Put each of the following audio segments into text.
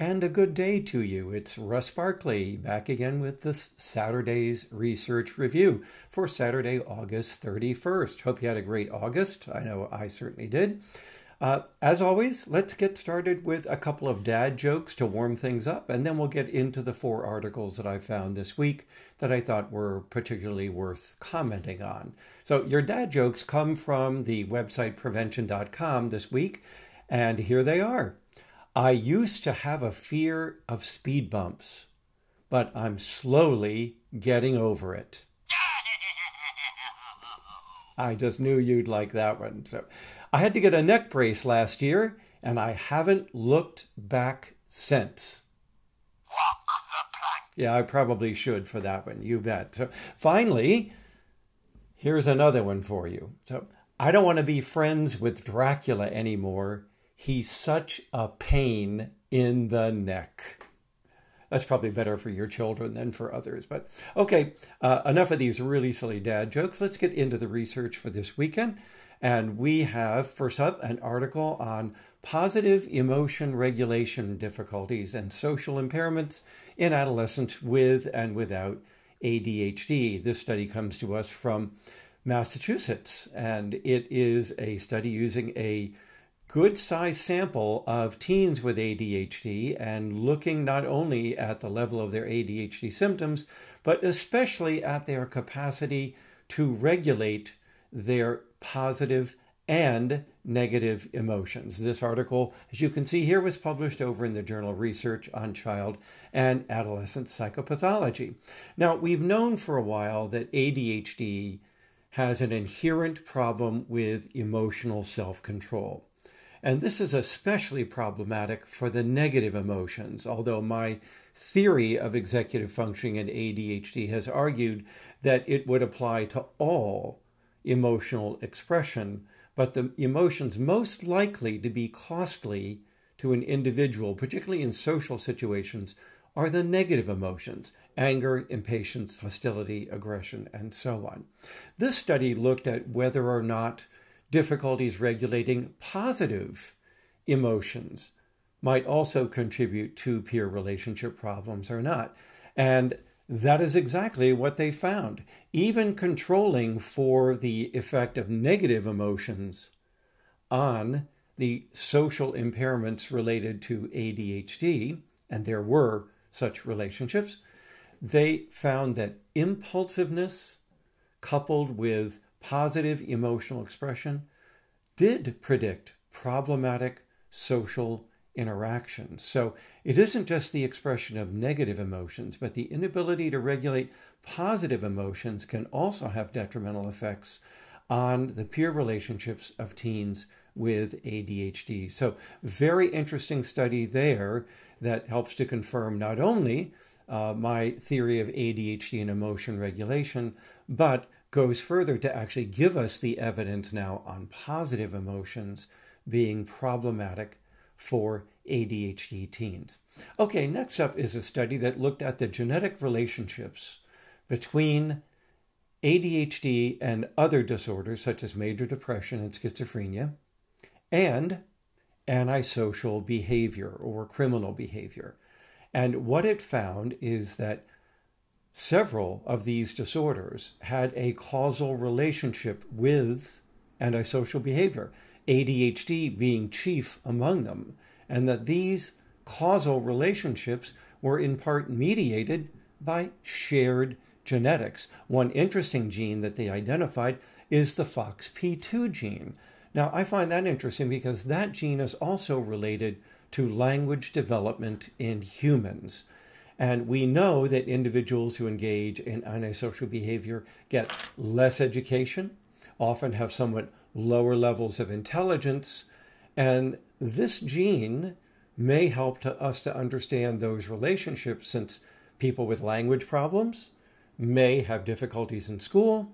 and a good day to you. It's Russ Barkley back again with this Saturday's Research Review for Saturday, August 31st. Hope you had a great August. I know I certainly did. Uh, as always, let's get started with a couple of dad jokes to warm things up, and then we'll get into the four articles that I found this week that I thought were particularly worth commenting on. So, your dad jokes come from the website prevention.com this week, and here they are. I used to have a fear of speed bumps, but I'm slowly getting over it. I just knew you'd like that one. So, I had to get a neck brace last year, and I haven't looked back since. Yeah, I probably should for that one. You bet. So finally, here's another one for you. So I don't want to be friends with Dracula anymore. He's such a pain in the neck. That's probably better for your children than for others. But okay, uh, enough of these really silly dad jokes. Let's get into the research for this weekend. And we have, first up, an article on positive emotion regulation difficulties and social impairments in adolescents with and without ADHD. This study comes to us from Massachusetts, and it is a study using a good sized sample of teens with ADHD and looking not only at the level of their ADHD symptoms, but especially at their capacity to regulate their positive and negative emotions. This article, as you can see here, was published over in the journal Research on Child and Adolescent Psychopathology. Now, we've known for a while that ADHD has an inherent problem with emotional self control. And this is especially problematic for the negative emotions, although my theory of executive functioning and ADHD has argued that it would apply to all emotional expression, but the emotions most likely to be costly to an individual, particularly in social situations, are the negative emotions anger, impatience, hostility, aggression, and so on. This study looked at whether or not difficulties regulating positive emotions might also contribute to peer relationship problems or not. And that is exactly what they found. Even controlling for the effect of negative emotions on the social impairments related to ADHD, and there were such relationships, they found that impulsiveness coupled with positive emotional expression did predict problematic social interactions. So it isn't just the expression of negative emotions, but the inability to regulate positive emotions can also have detrimental effects on the peer relationships of teens with ADHD. So, very interesting study there that helps to confirm not only uh, my theory of ADHD and emotion regulation, but goes further to actually give us the evidence now on positive emotions being problematic for ADHD teens. Okay, next up is a study that looked at the genetic relationships between ADHD and other disorders such as major depression and schizophrenia and antisocial behavior or criminal behavior. And what it found is that several of these disorders had a causal relationship with antisocial behavior. ADHD being chief among them, and that these causal relationships were in part mediated by shared genetics. One interesting gene that they identified is the FOXP2 gene. Now, I find that interesting because that gene is also related to language development in humans. And we know that individuals who engage in antisocial behavior get less education, often have somewhat lower levels of intelligence. And this gene may help to us to understand those relationships since people with language problems may have difficulties in school,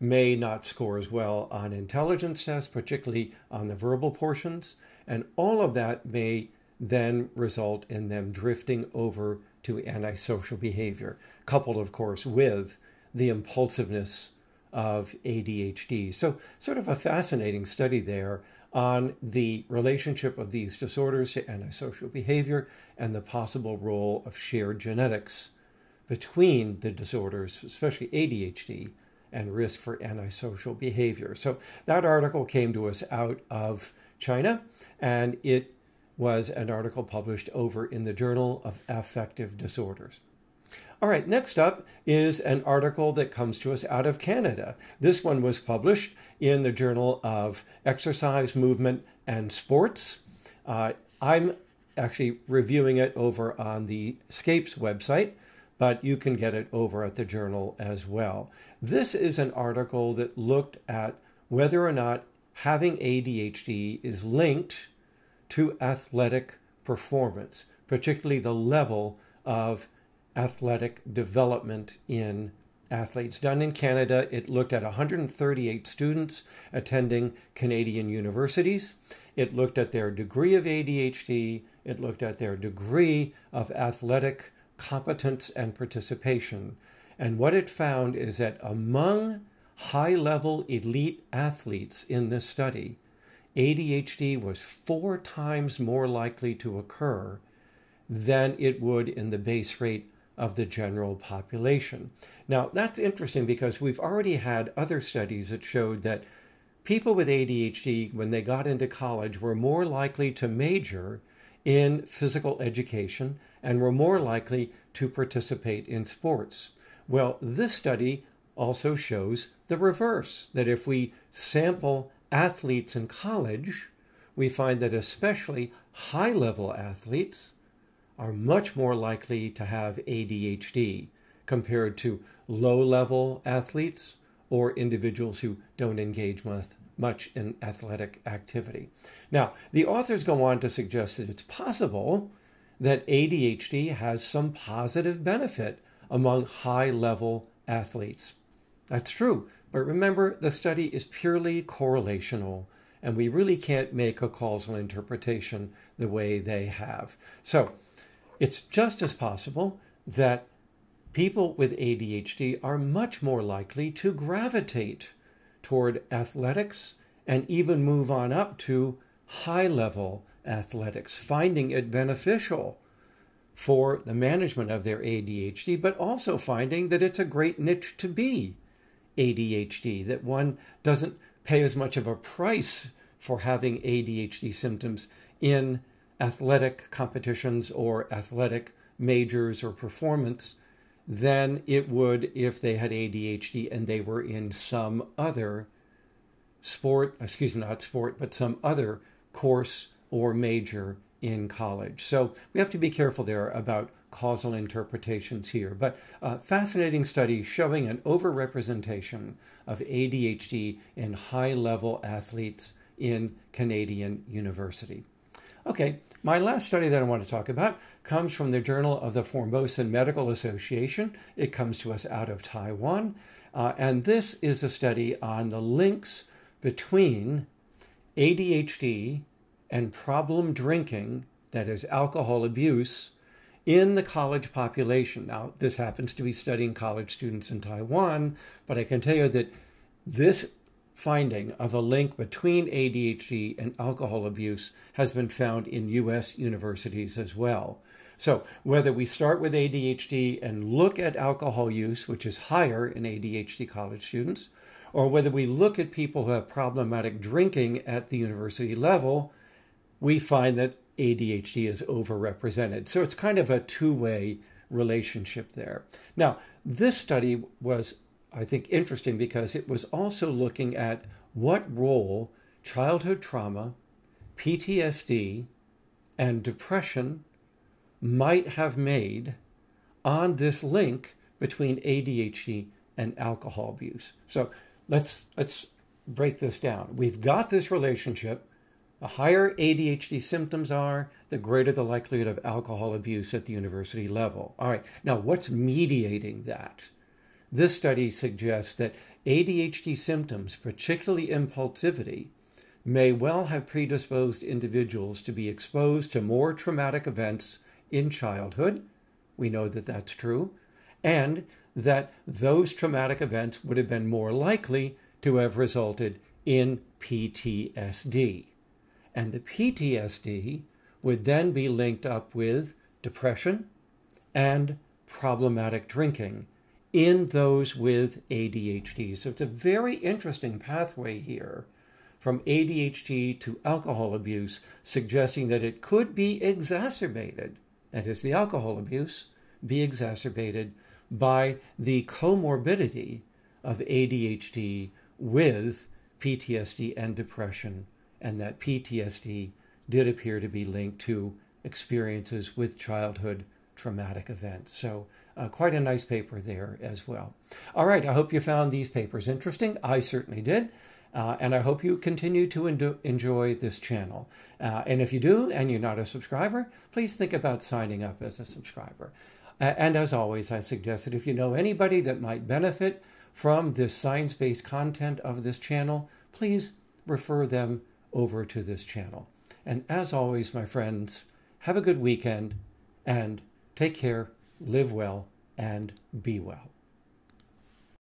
may not score as well on intelligence tests, particularly on the verbal portions. And all of that may then result in them drifting over to antisocial behavior, coupled, of course, with the impulsiveness of ADHD. So, sort of a fascinating study there on the relationship of these disorders to antisocial behavior and the possible role of shared genetics between the disorders, especially ADHD, and risk for antisocial behavior. So that article came to us out of China, and it was an article published over in the Journal of Affective Disorders. All right, next up is an article that comes to us out of Canada. This one was published in the Journal of Exercise, Movement, and Sports. Uh, I'm actually reviewing it over on the SCAPPS website, but you can get it over at the journal as well. This is an article that looked at whether or not having ADHD is linked to athletic performance, particularly the level of athletic development in athletes. Done in Canada, it looked at 138 students attending Canadian universities. It looked at their degree of ADHD. It looked at their degree of athletic competence and participation. And what it found is that among high level elite athletes in this study, ADHD was four times more likely to occur than it would in the base rate of the general population. Now, that's interesting because we've already had other studies that showed that people with ADHD, when they got into college, were more likely to major in physical education and were more likely to participate in sports. Well, this study also shows the reverse that if we sample athletes in college, we find that especially high level athletes are much more likely to have ADHD compared to low level athletes or individuals who don't engage much in athletic activity. Now, the authors go on to suggest that it's possible that ADHD has some positive benefit among high level athletes. That's true, but remember, the study is purely correlational, and we really can't make a causal interpretation the way they have. So, it's just as possible that people with ADHD are much more likely to gravitate toward athletics and even move on up to high level athletics, finding it beneficial for the management of their ADHD, but also finding that it's a great niche to be ADHD, that one doesn't pay as much of a price for having ADHD symptoms in athletic competitions or athletic majors or performance than it would if they had ADHD and they were in some other sport, excuse me, not sport, but some other course or major in college. So we have to be careful there about causal interpretations here. But a fascinating study showing an overrepresentation of ADHD in high level athletes in Canadian University. Okay, my last study that I want to talk about comes from the Journal of the Formosan Medical Association. It comes to us out of Taiwan. Uh, and this is a study on the links between ADHD and problem drinking, that is, alcohol abuse, in the college population. Now, this happens to be studying college students in Taiwan, but I can tell you that this finding of a link between ADHD and alcohol abuse has been found in U.S. universities as well. So, whether we start with ADHD and look at alcohol use, which is higher in ADHD college students, or whether we look at people who have problematic drinking at the university level, we find that ADHD is overrepresented. So, it's kind of a two way relationship there. Now, this study was I think, interesting because it was also looking at what role childhood trauma, PTSD, and depression might have made on this link between ADHD and alcohol abuse. So let's let's break this down. We've got this relationship. The higher ADHD symptoms are, the greater the likelihood of alcohol abuse at the university level. All right. Now, what's mediating that? This study suggests that ADHD symptoms, particularly impulsivity, may well have predisposed individuals to be exposed to more traumatic events in childhood. We know that that's true. And that those traumatic events would have been more likely to have resulted in PTSD. And the PTSD would then be linked up with depression and problematic drinking in those with ADHD. So it's a very interesting pathway here from ADHD to alcohol abuse, suggesting that it could be exacerbated, that is, the alcohol abuse, be exacerbated by the comorbidity of ADHD with PTSD and depression, and that PTSD did appear to be linked to experiences with childhood traumatic events. So, uh, quite a nice paper there as well. All right, I hope you found these papers interesting. I certainly did. Uh, and I hope you continue to enjoy this channel. Uh, and if you do and you're not a subscriber, please think about signing up as a subscriber. And as always, I suggest that if you know anybody that might benefit from this science based content of this channel, please refer them over to this channel. And as always, my friends, have a good weekend and take care, live well, and be well.